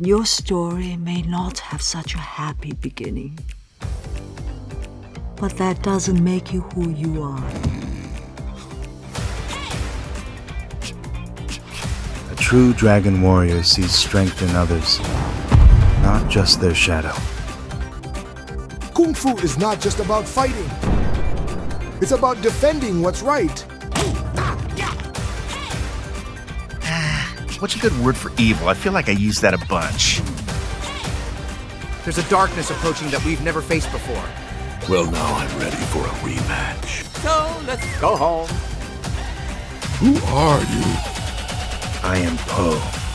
Your story may not have such a happy beginning, but that doesn't make you who you are. A true dragon warrior sees strength in others, not just their shadow. Kung Fu is not just about fighting. It's about defending what's right. What's a good word for evil? I feel like I use that a bunch. There's a darkness approaching that we've never faced before. Well, now I'm ready for a rematch. So let's go home. Who are you? I am Po.